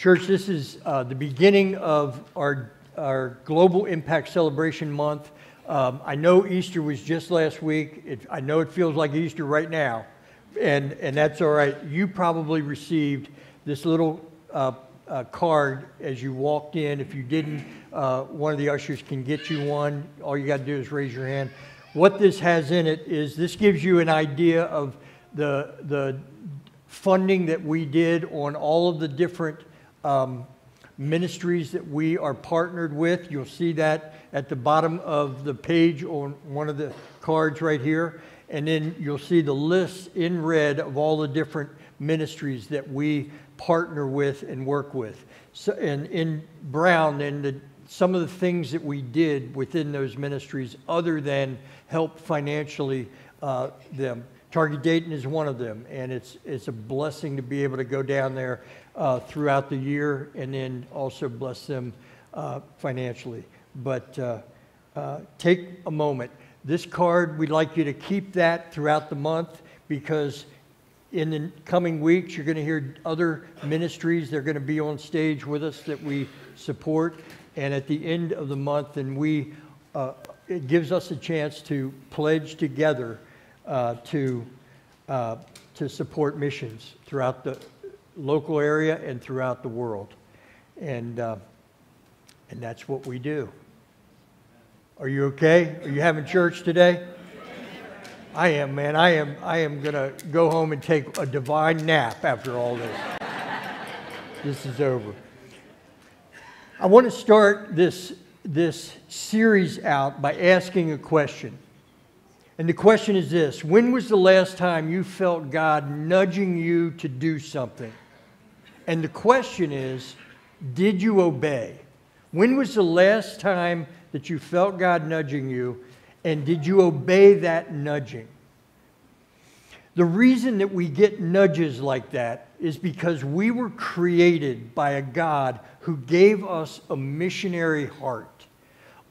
Church, this is uh, the beginning of our, our Global Impact Celebration Month. Um, I know Easter was just last week. It, I know it feels like Easter right now, and, and that's all right. You probably received this little uh, uh, card as you walked in. If you didn't, uh, one of the ushers can get you one. All you got to do is raise your hand. What this has in it is this gives you an idea of the, the funding that we did on all of the different um, ministries that we are partnered with. You'll see that at the bottom of the page on one of the cards right here. And then you'll see the list in red of all the different ministries that we partner with and work with. So, and in brown, and the, some of the things that we did within those ministries, other than help financially uh, them. Target Dayton is one of them, and it's it's a blessing to be able to go down there uh, throughout the year and then also bless them uh, financially. But uh, uh, take a moment. This card, we'd like you to keep that throughout the month because in the coming weeks, you're going to hear other ministries. They're going to be on stage with us that we support. And at the end of the month, and we, uh, it gives us a chance to pledge together uh, to, to support missions throughout the, local area and throughout the world. And, uh, and that's what we do. Are you okay? Are you having church today? I am, man. I am, I am going to go home and take a divine nap after all this. this is over. I want to start this, this series out by asking a question. And the question is this When was the last time you felt God nudging you to do something? And the question is, did you obey? When was the last time that you felt God nudging you, and did you obey that nudging? The reason that we get nudges like that is because we were created by a God who gave us a missionary heart,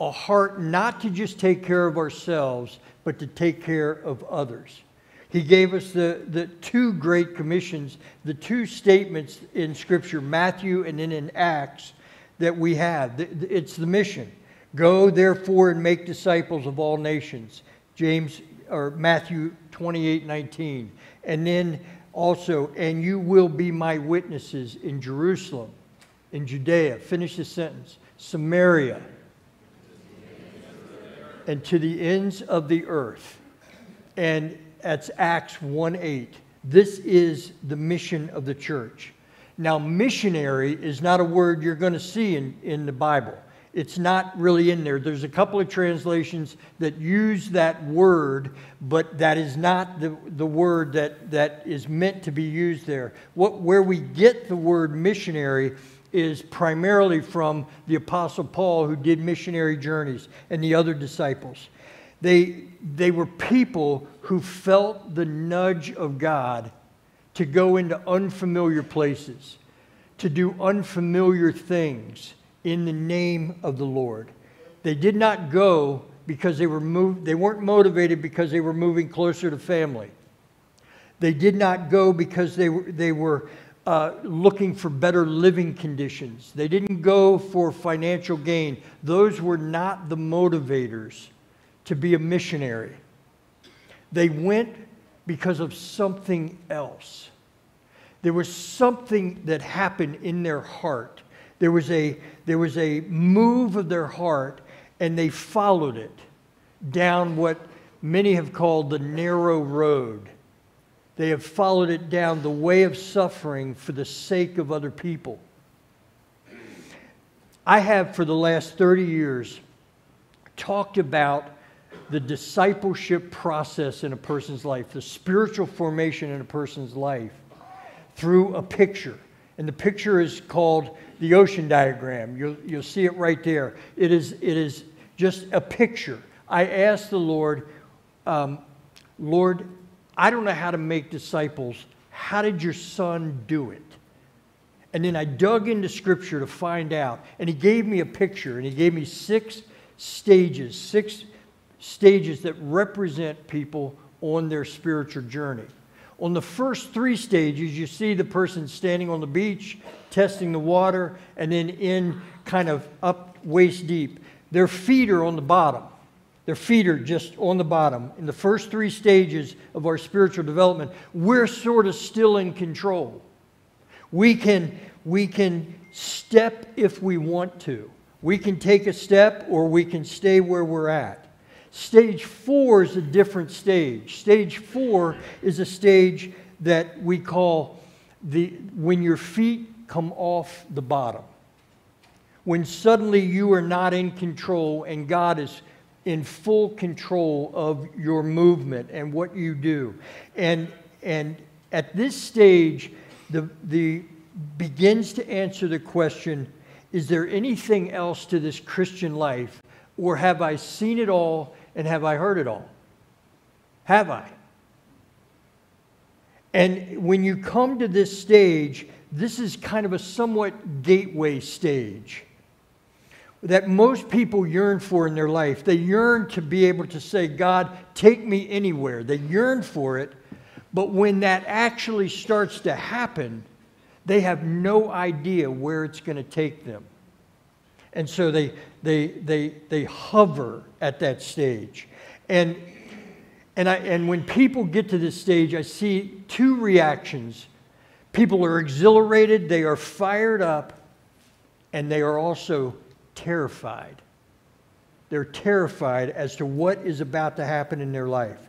a heart not to just take care of ourselves, but to take care of others. He gave us the, the two great commissions, the two statements in Scripture, Matthew and then in Acts, that we have. It's the mission. Go therefore and make disciples of all nations. James or Matthew 28, 19. And then also, and you will be my witnesses in Jerusalem, in Judea. Finish the sentence. Samaria, and to the ends of the earth. And that's Acts 1 8. This is the mission of the church. Now, missionary is not a word you're going to see in, in the Bible. It's not really in there. There's a couple of translations that use that word, but that is not the, the word that, that is meant to be used there. What, where we get the word missionary is primarily from the Apostle Paul, who did missionary journeys, and the other disciples. They, they were people who felt the nudge of God to go into unfamiliar places, to do unfamiliar things in the name of the Lord. They did not go because they were moved, they weren't motivated because they were moving closer to family. They did not go because they were, they were uh, looking for better living conditions. They didn't go for financial gain. Those were not the motivators to be a missionary. They went because of something else. There was something that happened in their heart. There was a, there was a move of their heart, and they followed it down what many have called the narrow road. They have followed it down the way of suffering for the sake of other people. I have, for the last 30 years, talked about the discipleship process in a person's life, the spiritual formation in a person's life through a picture. And the picture is called the ocean diagram. You'll, you'll see it right there. It is, it is just a picture. I asked the Lord, um, Lord, I don't know how to make disciples. How did your son do it? And then I dug into scripture to find out. And he gave me a picture, and he gave me six stages, six stages that represent people on their spiritual journey. On the first three stages, you see the person standing on the beach, testing the water, and then in kind of up waist deep. Their feet are on the bottom. Their feet are just on the bottom. In the first three stages of our spiritual development, we're sort of still in control. We can, we can step if we want to. We can take a step or we can stay where we're at. Stage four is a different stage. Stage four is a stage that we call the when your feet come off the bottom. When suddenly you are not in control and God is in full control of your movement and what you do. And, and at this stage, the, the begins to answer the question is there anything else to this Christian life, or have I seen it all and have I heard it all? Have I? And when you come to this stage, this is kind of a somewhat gateway stage that most people yearn for in their life. They yearn to be able to say, God, take me anywhere. They yearn for it. But when that actually starts to happen, they have no idea where it's going to take them. And so they, they, they, they hover at that stage. And, and, I, and when people get to this stage, I see two reactions. People are exhilarated, they are fired up, and they are also terrified. They're terrified as to what is about to happen in their life.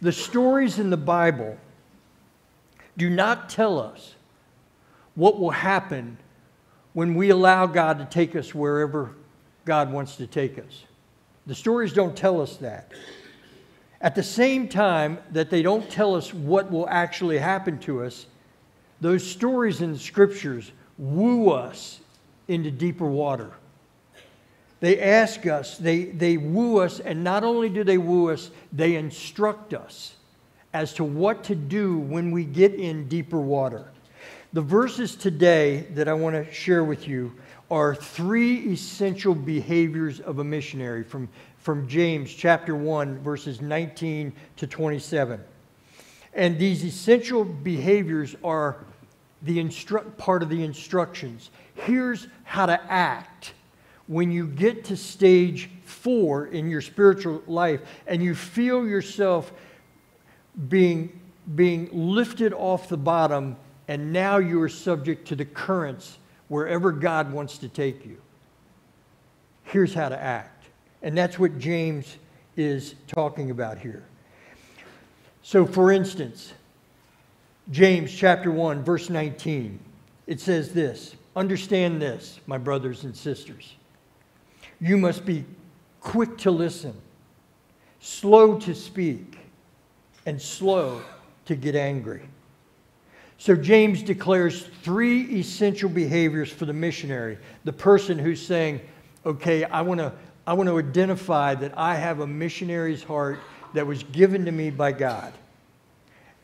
The stories in the Bible do not tell us what will happen when we allow God to take us wherever God wants to take us. The stories don't tell us that. At the same time that they don't tell us what will actually happen to us, those stories in the scriptures woo us into deeper water. They ask us, they, they woo us, and not only do they woo us, they instruct us as to what to do when we get in deeper water. The verses today that I want to share with you are three essential behaviors of a missionary from, from James chapter 1, verses 19 to 27. And these essential behaviors are the instru- part of the instructions. Here's how to act when you get to stage four in your spiritual life and you feel yourself being, being lifted off the bottom and now you are subject to the currents wherever God wants to take you. Here's how to act. And that's what James is talking about here. So, for instance, James chapter 1, verse 19, it says this Understand this, my brothers and sisters. You must be quick to listen, slow to speak, and slow to get angry. So James declares three essential behaviors for the missionary. The person who's saying, okay, I want to I want to identify that I have a missionary's heart that was given to me by God.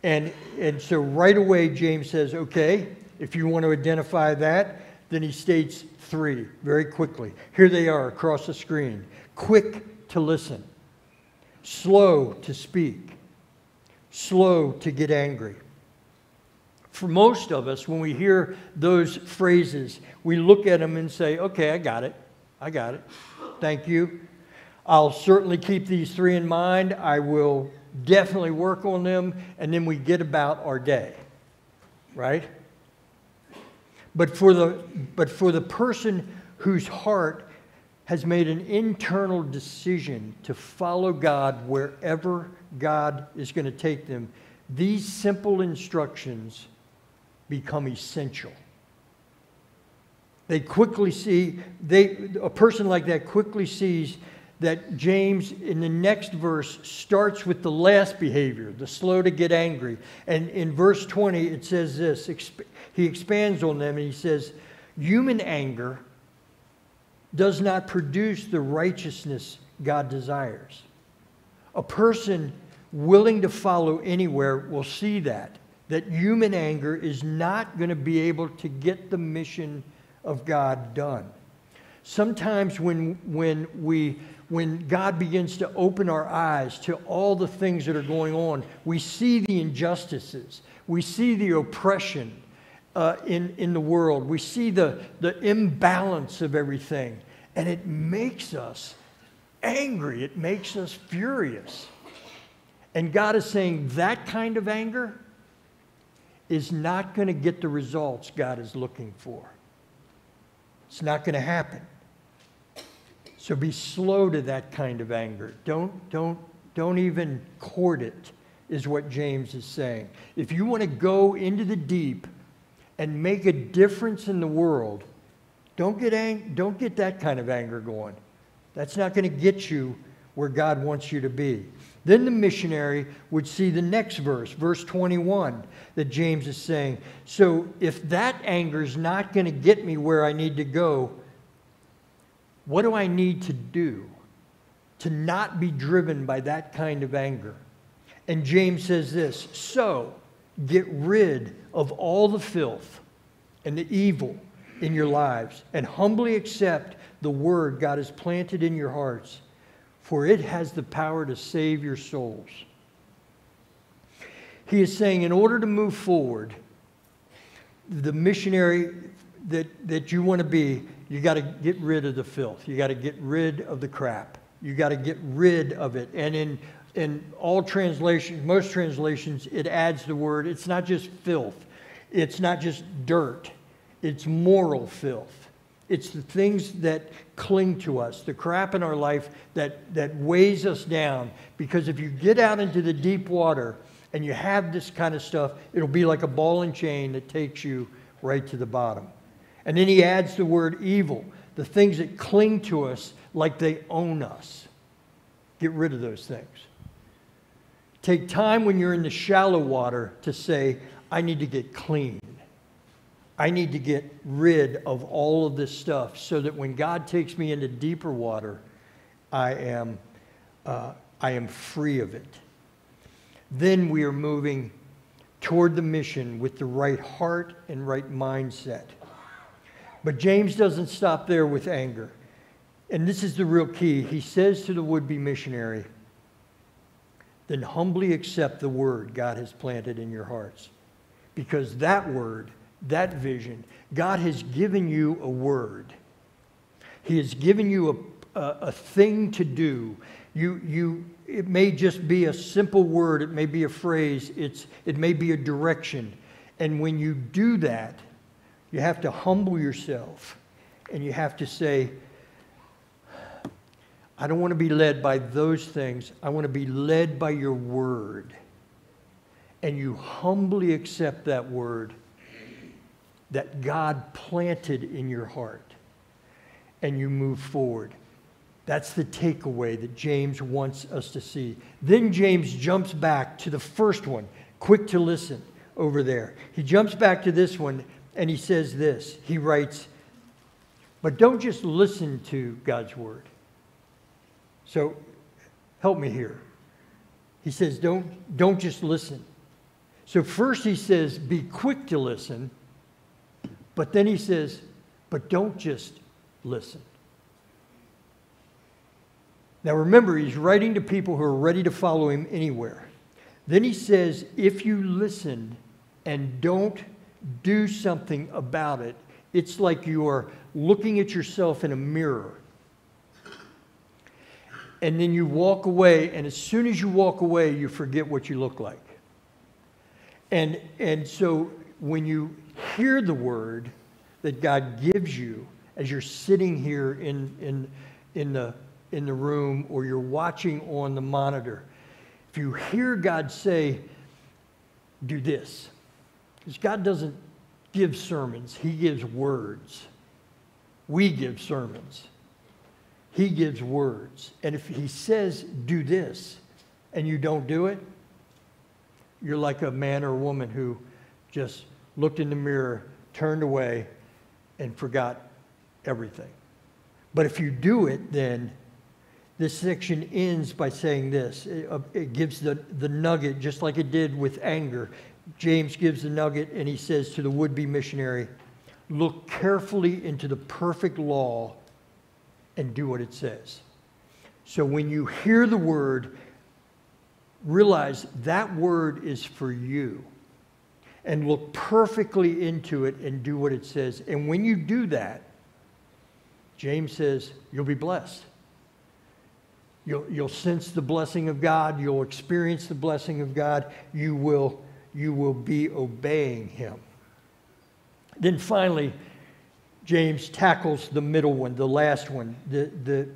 And, and so right away, James says, okay, if you want to identify that, then he states three very quickly. Here they are across the screen. Quick to listen, slow to speak, slow to get angry for most of us, when we hear those phrases, we look at them and say, okay, I got it. I got it. Thank you. I'll certainly keep these three in mind. I will definitely work on them. And then we get about our day, right? But for the, but for the person whose heart has made an internal decision to follow God wherever God is going to take them, these simple instructions become essential. They quickly see, they, a person like that quickly sees that James in the next verse starts with the last behavior, the slow to get angry. And in verse 20, it says this exp- he expands on them and he says, Human anger does not produce the righteousness God desires. A person willing to follow anywhere will see that that human anger is not going to be able to get the mission of God done. Sometimes when, when, we, when God begins to open our eyes to all the things that are going on, we see the injustices, we see the oppression uh, in, in the world, we see the, the imbalance of everything, and it makes us angry, it makes us furious. And God is saying that kind of anger is not going to get the results God is looking for. It's not going to happen. So be slow to that kind of anger. Don't, don't, don't even court it, is what James is saying. If you want to go into the deep and make a difference in the world, don't get, ang- don't get that kind of anger going. That's not going to get you where God wants you to be. Then the missionary would see the next verse, verse 21, that James is saying, So if that anger is not going to get me where I need to go, what do I need to do to not be driven by that kind of anger? And James says this So get rid of all the filth and the evil in your lives and humbly accept the word God has planted in your hearts for it has the power to save your souls. He is saying, in order to move forward, the missionary that, that you want to be, you got to get rid of the filth. You got to get rid of the crap. You got to get rid of it. And in, in all translations, most translations, it adds the word, it's not just filth, it's not just dirt, it's moral filth. It's the things that cling to us, the crap in our life that, that weighs us down. Because if you get out into the deep water and you have this kind of stuff, it'll be like a ball and chain that takes you right to the bottom. And then he adds the word evil, the things that cling to us like they own us. Get rid of those things. Take time when you're in the shallow water to say, I need to get clean. I need to get rid of all of this stuff so that when God takes me into deeper water, I am, uh, I am free of it. Then we are moving toward the mission with the right heart and right mindset. But James doesn't stop there with anger. And this is the real key. He says to the would be missionary, then humbly accept the word God has planted in your hearts. Because that word that vision, God has given you a word. He has given you a, a, a, thing to do. You, you, it may just be a simple word, it may be a phrase, it's, it may be a direction. And when you do that, you have to humble yourself and you have to say, I don't want to be led by those things. I want to be led by your word. And you humbly accept that word that God planted in your heart and you move forward. That's the takeaway that James wants us to see. Then James jumps back to the first one, quick to listen over there. He jumps back to this one and he says this. He writes, But don't just listen to God's word. So help me here. He says, Don't, don't just listen. So first he says, Be quick to listen. But then he says, but don't just listen. Now remember, he's writing to people who are ready to follow him anywhere. Then he says, if you listen and don't do something about it, it's like you are looking at yourself in a mirror. And then you walk away, and as soon as you walk away, you forget what you look like. And, and so when you hear the word that God gives you as you're sitting here in, in, in, the, in the room or you're watching on the monitor, if you hear God say, do this, because God doesn't give sermons, He gives words. We give sermons. He gives words. And if He says, do this, and you don't do it, you're like a man or woman who just looked in the mirror, turned away, and forgot everything. But if you do it, then this section ends by saying this. It, uh, it, gives the, the nugget, just like it did with anger. James gives the nugget and he says to the would be missionary, Look carefully into the perfect law and do what it says. So when you hear the word, realize that word is for you. And look perfectly into it and do what it says. And when you do that, James says, you'll be blessed. You'll, you'll sense the blessing of God. You'll experience the blessing of God. You will, you will be obeying Him. Then finally, James tackles the middle one, the last one, the, the,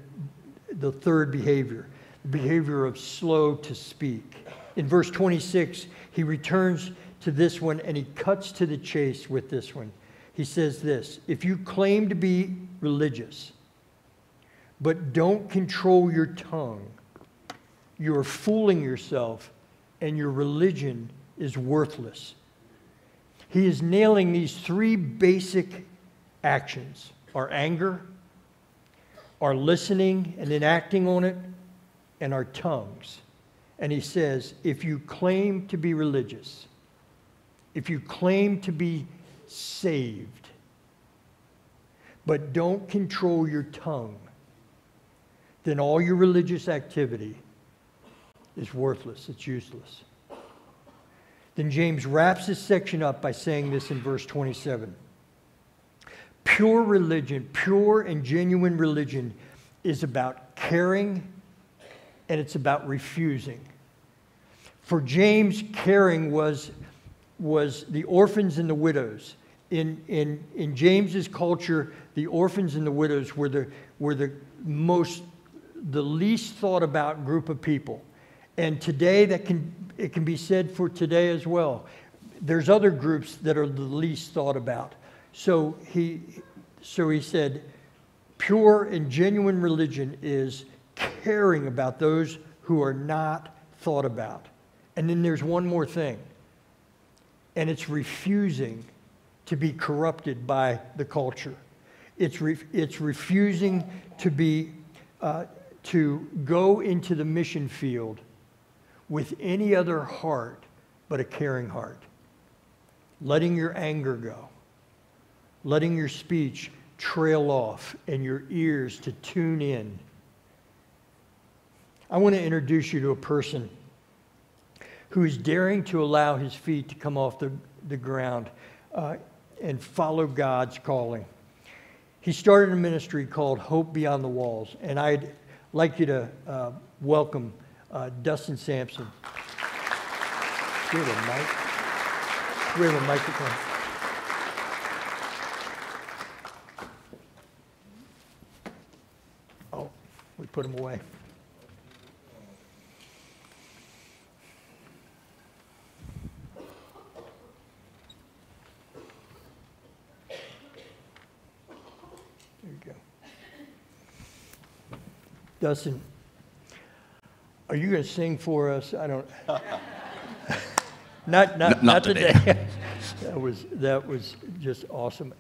the third behavior, the behavior of slow to speak. In verse 26, he returns to this one and he cuts to the chase with this one. He says this If you claim to be religious, but don't control your tongue, you are fooling yourself and your religion is worthless. He is nailing these three basic actions our anger, our listening and enacting on it, and our tongues. And he says, if you claim to be religious, if you claim to be saved, but don't control your tongue, then all your religious activity is worthless, it's useless. Then James wraps this section up by saying this in verse 27 Pure religion, pure and genuine religion, is about caring and it's about refusing. For James, caring was, was the orphans and the widows. In, in, in James's culture, the orphans and the widows were the, were the most, the least thought about group of people. And today, that can, it can be said for today as well. There's other groups that are the least thought about. So he, so he said, pure and genuine religion is caring about those who are not thought about. And then there's one more thing, and it's refusing to be corrupted by the culture. It's, re- it's refusing to be, uh, to go into the mission field with any other heart but a caring heart. Letting your anger go letting your speech trail off and your ears to tune in. I want to introduce you to a person who is daring to allow his feet to come off the, the ground uh, and follow God's calling. He started a ministry called Hope Beyond the Walls, and I'd like you to uh, welcome uh, Dustin Sampson. We have a mic? We have a microphone? We put him away. There you go. Dustin, are you going to sing for us? I don't. not, not, not, not today. today. that was that was just awesome.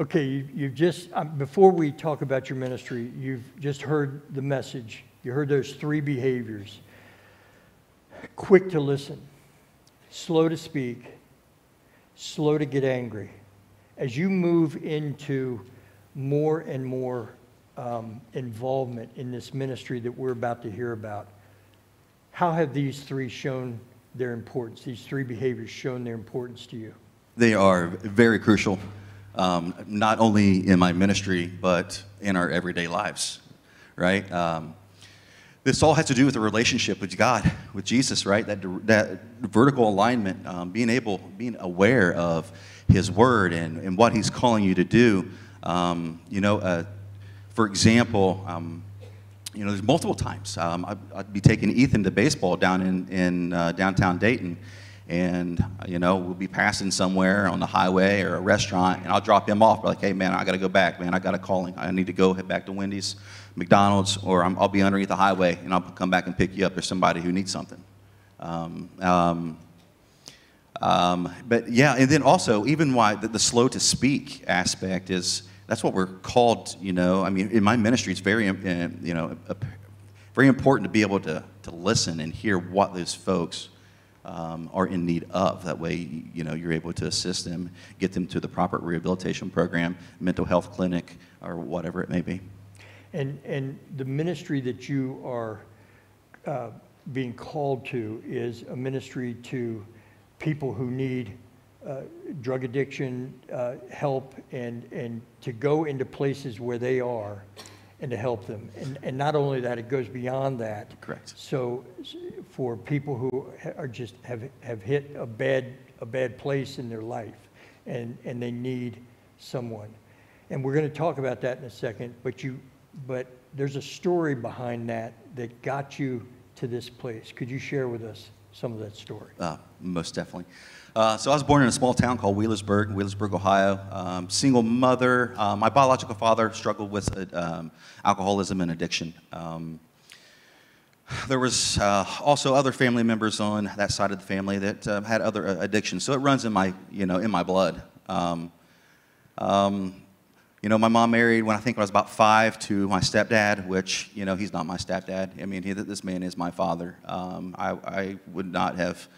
Okay, you, you've just, um, before we talk about your ministry, you've just heard the message. You heard those three behaviors quick to listen, slow to speak, slow to get angry. As you move into more and more um, involvement in this ministry that we're about to hear about, how have these three shown their importance, these three behaviors shown their importance to you? They are very crucial um, not only in my ministry, but in our everyday lives, right? Um, this all has to do with the relationship with God, with Jesus, right? That, that vertical alignment, um, being able, being aware of His Word and, and what He's calling you to do. Um, you know, uh, for example, um, you know, there's multiple times. Um, I'd, I'd, be taking Ethan to baseball down in, in uh, downtown Dayton, and you know we'll be passing somewhere on the highway or a restaurant and i'll drop him off. Like hey man i gotta go back man. I got a calling. I need to go head back to wendy's mcdonald's or i will be underneath the highway and i'll come back and pick you up there's somebody who needs something. Um, um, um, but yeah and then also even why the, the, slow to speak aspect is that's what we're called you know i mean in my ministry it's very uh, you know very important to be able to, to listen and hear what those folks um, are in need of. That way, you know, you're able to assist them, get them to the proper rehabilitation program, mental health clinic, or whatever it may be. And, and the ministry that you are uh, being called to is a ministry to people who need uh, drug addiction uh, help and, and to go into places where they are and to help them. And, and not only that, it goes beyond that. Correct. So for people who are just, have, have hit a bad, a bad place in their life and, and they need someone. And we're going to talk about that in a second, but you, but there's a story behind that that got you to this place. Could you share with us some of that story? Uh, most definitely. Uh, so I was born in a small town called Wheelersburg, Wheelersburg, Ohio. Um, single mother. Uh, my biological father struggled with uh, um, alcoholism and addiction. Um, there was uh, also other family members on that side of the family that uh, had other uh, addictions. So it runs in my, you know, in my blood. You know, my mom married when I think I was about five to my stepdad, which, you know, he's not my stepdad. I mean, he, this man is my father. Um, I, I would not have,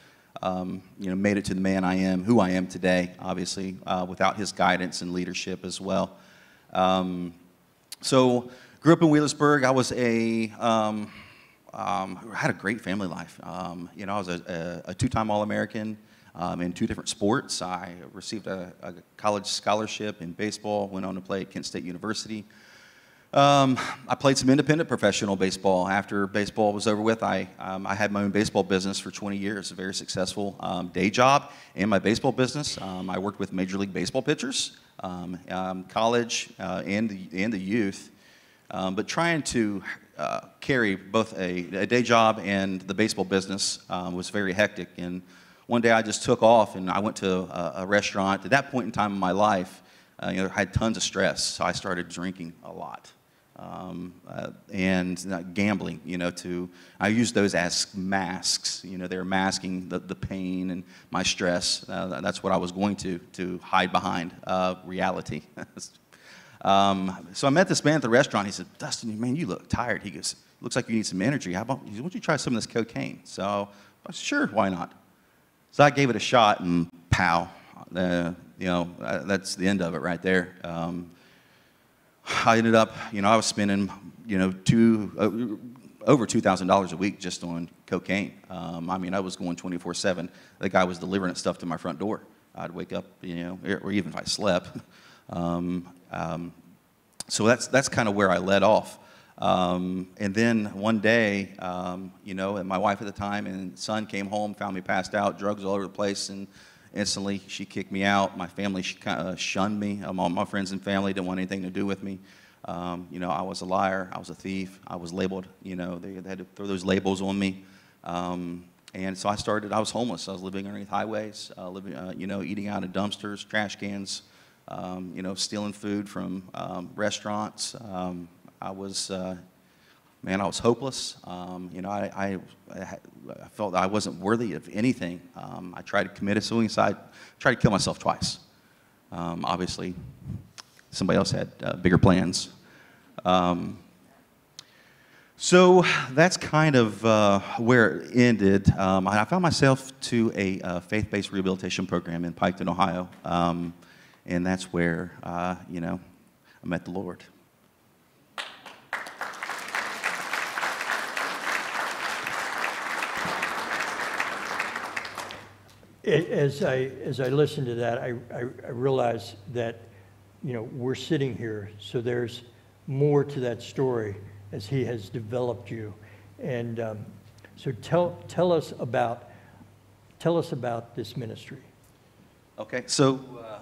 um, you know, made it to the man I am, who I am today, obviously, uh, without his guidance and leadership as well. Um, so, grew up in Wheelersburg. I was a, um, um, had a great family life. Um, you know, I was a, a, a two-time All-American um, in two different sports. I received a, a college scholarship in baseball. Went on to play at Kent State University. Um, I played some independent professional baseball. After baseball was over with, I, um, I had my own baseball business for 20 years, a very successful um, day job in my baseball business. Um, I worked with Major League Baseball pitchers, um, college, uh, and, the, and the youth. But trying to uh, carry both a, a, day job and the baseball business was very hectic. And one day I just took off and I went to a, a restaurant. At that point in time in my life, uh, you know, I had tons of stress, so I started drinking a lot. Um, uh, and uh, gambling, you know, to, I used those as masks, you know, they were masking the, the pain and my stress. Uh, that's what I was going to, to hide behind, uh, reality. Um, so I met this man at the restaurant. He said, Dustin, man, you look tired. He goes, looks like you need some energy. How about, why don't you try some of this cocaine? So I said, sure, why not? So I gave it a shot and pow, uh, you know, uh, that's the end of it right there. Um, I ended up, you know, I was spending, you know, two, uh, over $2,000 a week just on cocaine. Um, I mean, I was going 24 7. The guy was delivering stuff to my front door. I'd wake up, you know, or even if I slept. Um, um, so that's, that's kind of where I led off. Um, and then one day, um, you know, and my wife at the time and son came home, found me passed out, drugs all over the place, and instantly she kicked me out. My family shunned me. Um, all my friends and family didn't want anything to do with me. Um, you know, I was a liar, I was a thief, I was labeled, you know, they, they had to throw those labels on me. Um, and so I started, I was homeless. I was living underneath highways, uh, living, uh, you know, eating out of dumpsters, trash cans, you know, stealing food from restaurants. Um, I was, uh, man, I was hopeless. Um, you know, I, I, I, felt I wasn't worthy of anything. Um, I tried to commit a suicide, tried to kill myself twice. Um, obviously, somebody else had uh, bigger plans. so that's kind of uh, where it ended. I found myself to a uh, faith-based rehabilitation program in Piketon, Ohio and that's where, uh, you know, I met the Lord. As I, as I listen to that, I, I, I realize that, you know, we're sitting here, so there's more to that story as he has developed you. And um, so tell, tell us about, tell us about this ministry. Okay, so uh,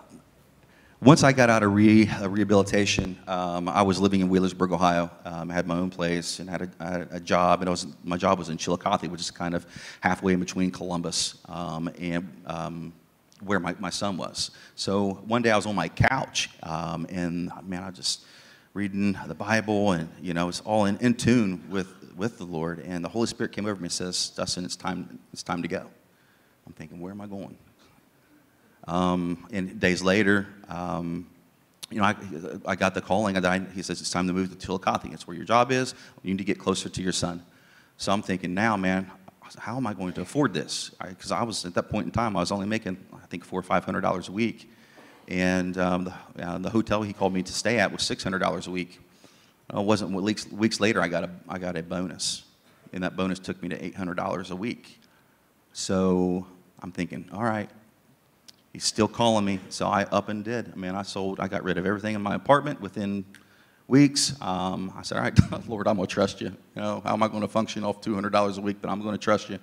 once I got out of re, uh, rehabilitation, um, I was living in Wheelersburg, Ohio. Um, I had my own place and had a, had a job, and was, my job was in Chillicothe, which is kind of halfway in between Columbus um, and um, where my, my son was. So one day I was on my couch, um, and man, I was just reading the Bible, and you know, it's all in, in tune with, with the Lord. And the Holy Spirit came over me and says, Dustin, it's time, it's time to go. I'm thinking, where am I going? Um, and days later, um, you know, I, I, got the calling. I, he says, it's time to move to Chillicothe. It's where your job is. You need to get closer to your son. So I'm thinking now, man, how am I going to afford this? Because I, I, was, at that point in time, I was only making, I think, four or $500 a week. And um, the, uh, the hotel he called me to stay at was $600 a week. Uh, wasn't weeks, weeks later, I got, a, I got a bonus. And that bonus took me to $800 a week. So I'm thinking, all right, he's still calling me. So I up and did. I mean, I sold, I got rid of everything in my apartment within weeks. Um, I said, all right, Lord, I'm going to trust you. You know, how am I going to function off $200 a week, but I'm going to trust you.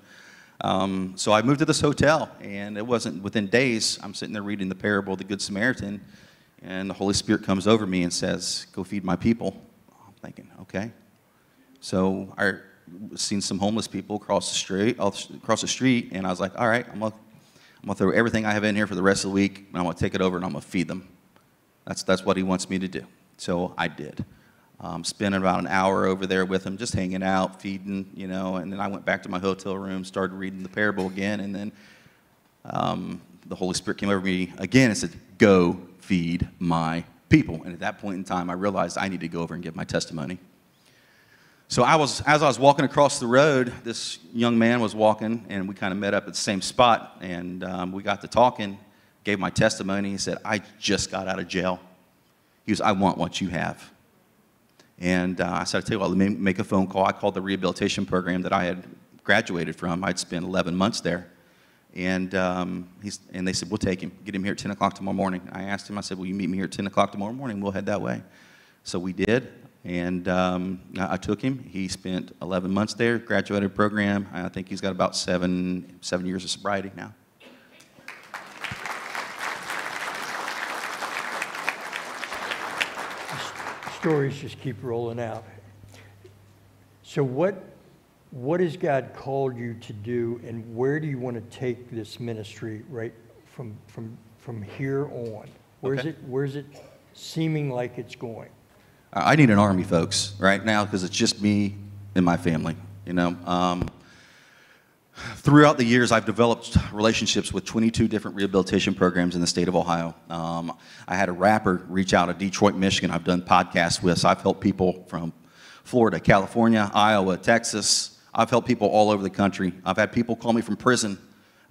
Um, so I moved to this hotel, and it wasn't within days. I'm sitting there reading the parable of the Good Samaritan, and the Holy Spirit comes over me and says, Go feed my people. I'm thinking, okay. So I seen some homeless people across the street, across the street, and I was like, all right, I'm gonna, I'm gonna throw everything I have in here for the rest of the week, and I'm gonna take it over and I'm gonna feed them. That's, that's what he wants me to do. So I did. Um, spent about an hour over there with him, just hanging out, feeding, you know, and then I went back to my hotel room, started reading the parable again, and then um, the Holy Spirit came over me again and said, Go feed my people. And at that point in time, I realized I need to go over and give my testimony. So I was, as I was walking across the road, this young man was walking, and we kind of met up at the same spot, and um, we got to talking, gave my testimony. He said, I just got out of jail. He goes, I want what you have. And uh, I said, I tell you what, let me make a phone call. I called the rehabilitation program that I had graduated from. I'd spent 11 months there. And, um, he's, and they said, we'll take him, get him here at 10 o'clock tomorrow morning. I asked him, I said, will you meet me here at 10 o'clock tomorrow morning? We'll head that way. So we did. And um, I took him. He spent 11 months there, graduated program. I think he's got about seven, seven years of sobriety now. Stories just keep rolling out. So what, what has God called you to do, and where do you want to take this ministry right from, from, from here on? Where's Okay. it, where's it seeming like it's going? I need an army, folks, right now, because it's just me and my family. You know, um, throughout the years, I've developed relationships with 22 different rehabilitation programs in the state of Ohio. Um, I had a rapper reach out of Detroit, Michigan. I've done podcasts with. So I've helped people from Florida, California, Iowa, Texas. I've helped people all over the country. I've had people call me from prison.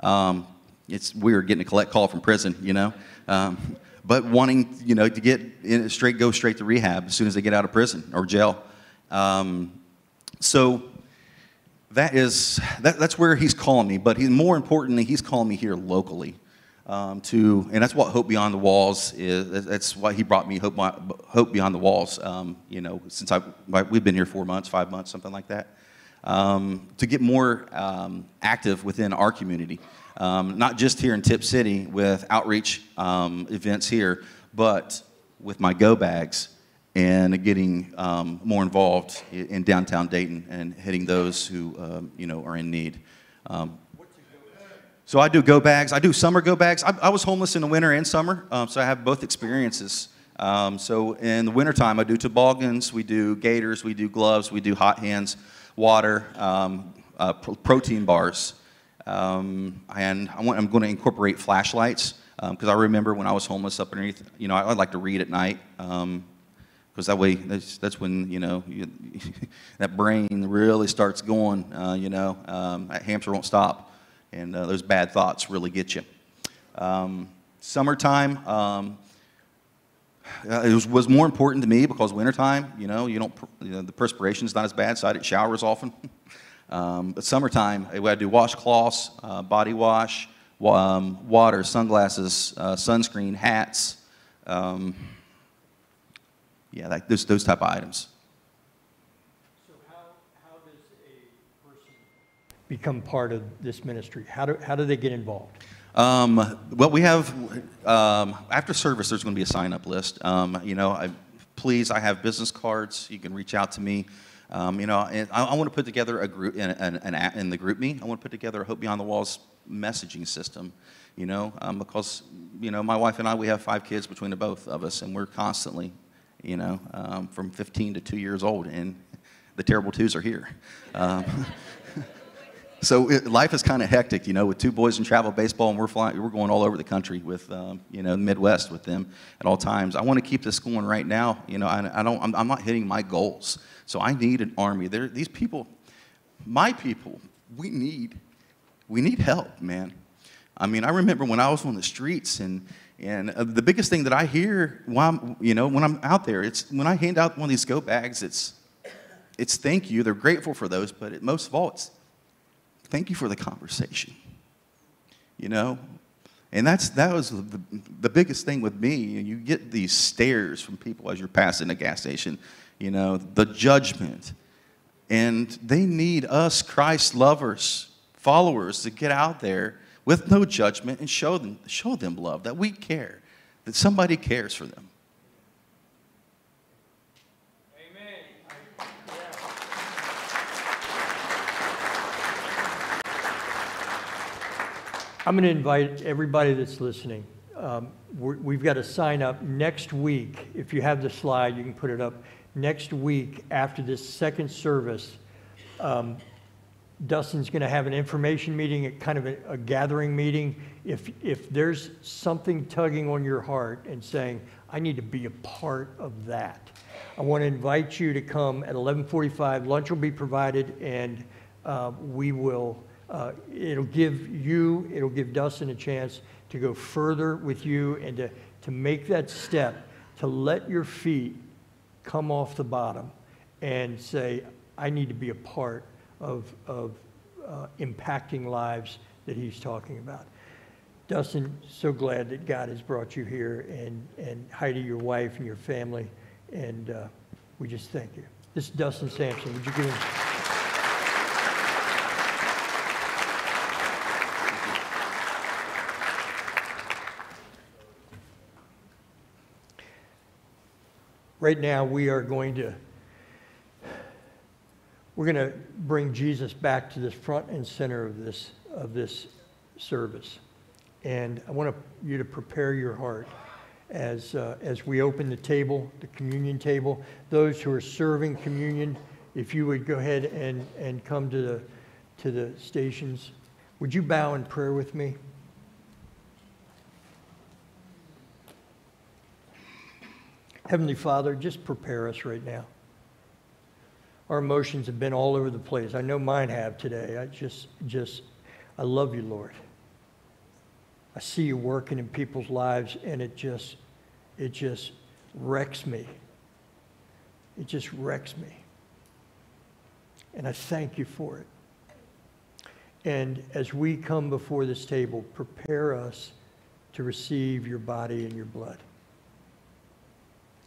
Um, it's weird getting a collect call from prison, you know. Um, but wanting, you know, to get in, straight, go straight to rehab as soon as they get out of prison or jail. Um, so that is, that, that's where he's calling me. But he's, more importantly, he's calling me here locally. Um, to, and that's what Hope Beyond the Walls is. That's why he brought me Hope, Hope Beyond the Walls. Um, you know, since I, we've been here four months, five months, something like that. Um, to get more um, active within our community um, not just here in Tipp City with outreach um, events here, but with my go bags and getting um, more involved in downtown Dayton and hitting those who um, you know are in need. Um, so I do go bags. I do summer go bags. I, I was homeless in the winter and summer, um, so I have both experiences. so in the wintertime, I do toboggans, we do gaiters, we do gloves, we do hot hands, water, uh, protein bars. Um, and I am going to incorporate flashlights because um, I remember when I was homeless up underneath, you know, I, like to read at night because um, that way, that's, that's when, you know, you, that brain really starts going, uh, you know, um, that hamster won't stop. And uh, those bad thoughts really get you. Um, summertime, um, uh, it was, was, more important to me because wintertime, you know, you don't, you know, the perspiration's not as bad, so I didn't shower as often. Um, but summertime, I do washcloths, uh, body wash, um, water, sunglasses, uh, sunscreen, hats. Um, yeah, like those, those type of items. So how, how does a person become part of this ministry? How do, how do they get involved? Um, well, we have, um, after service, there's going to be a sign-up list. Um, you know, I, please, I have business cards. You can reach out to me. Um, you know, I, I, want to put together a group in, in, in, in, the GroupMe. I want to put together a Hope Beyond the Walls messaging system. You know, um, because you know my wife and I we have five kids between the both of us, and we're constantly, you know, um, from 15 to two years old, and the terrible twos are here. So it, life is kind of hectic, you know, with two boys in travel baseball, and we're flying, we're going all over the country with, um, you know, Midwest with them at all times. I want to keep this going right now. You know, I, I don't, I'm, I'm, not hitting my goals. So I need an army. There, these people, my people, we need, we need help, man. I mean, I remember when I was on the streets and, And uh, the biggest thing that I hear while I'm, you know, when I'm out there, it's when I hand out one of these go bags, it's, it's thank you. They're grateful for those, but it, most of all, it's thank you for the conversation. You know, and that's that was the, the biggest thing with me. You get these stares from people as you're passing a gas station. You know, the judgment, and they need us, Christ lovers, followers, to get out there with no judgment and show them, show them love, that we care, that somebody cares for them. I'm going to invite everybody that's listening. Um, we've got to sign up next week. If you have the slide, you can put it up. Next week, after this second service, um, Dustin's going to have an information meeting, a kind of a, a gathering meeting. If, if there's something tugging on your heart and saying, I need to be a part of that, I want to invite you to come at 11:45. Lunch will be provided, and uh, we will. Uh, it'll give you, it'll give Dustin a chance to go further with you and to, to make that step, to let your feet come off the bottom and say, I need to be a part of, of uh, impacting lives that he's talking about. Dustin, so glad that God has brought you here and, and Heidi, your wife, and your family. And uh, we just thank you. This is Dustin Sampson. Would you give him? Right now, we are going to we're going to bring Jesus back to the front and center of this of this service, and I want you to prepare your heart as uh, as we open the table, the communion table. Those who are serving communion, if you would go ahead and and come to the to the stations, would you bow in prayer with me? Heavenly Father, just prepare us right now. Our emotions have been all over the place. I know mine have today. I just, just, I love you, Lord. I see you working in people's lives, and it just, it just wrecks me. It just wrecks me. And I thank you for it. And as we come before this table, prepare us to receive your body and your blood.